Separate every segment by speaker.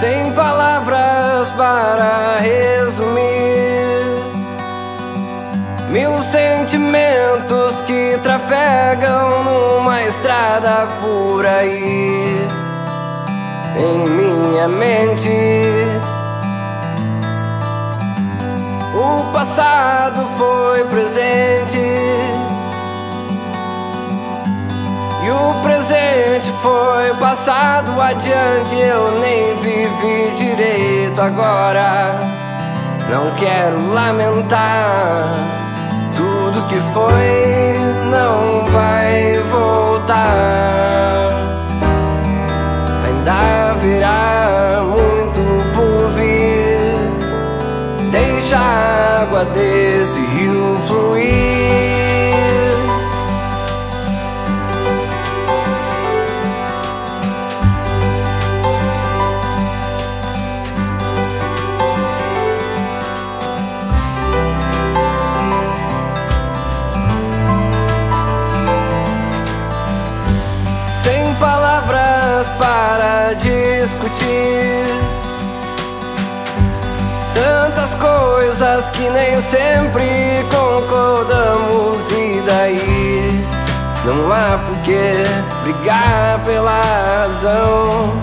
Speaker 1: sem palavras para resumir mil sentimentos que trafegam numa estrada por aí em minha mente. O passado foi presente e o presente foi passado adiante. Eu agora. Não quero lamentar tudo que foi, não vai voltar. Ainda virá muito por vir. Deixa a água desse rio fluir. Discutir. Tantas coisas que nem sempre concordamos, e daí? Não há por que brigar pela razão.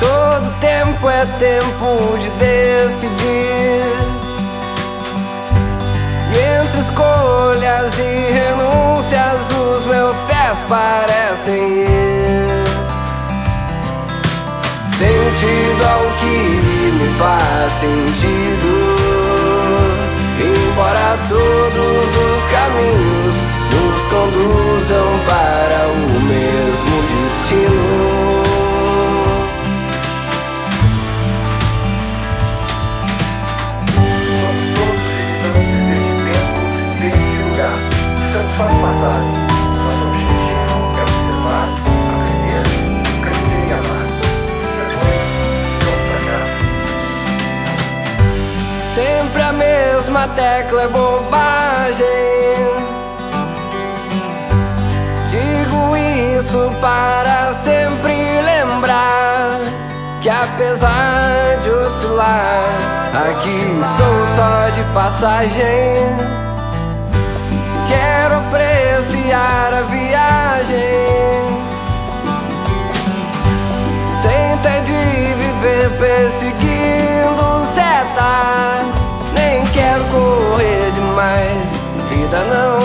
Speaker 1: Todo tempo é tempo de decidir. E entre escolhas e renúncias, os meus pés parecem ir. Sentido. Embora todos os caminhos nos conduzam para o mesmo destino. Mesma tecla é bobagem. Digo isso para sempre lembrar que apesar de oscilar, aqui estou só de passagem. Quero apreciar a viagem. Sem ter de viver perseguindo and the